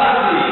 Happy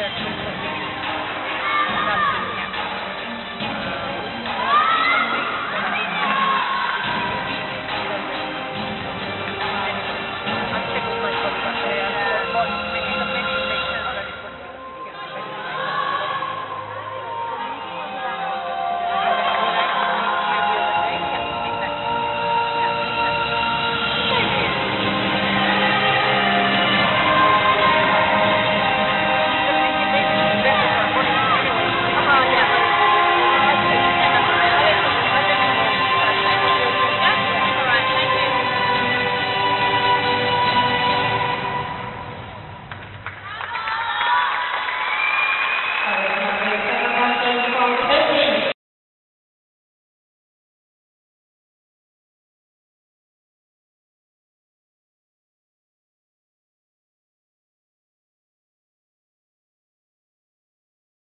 their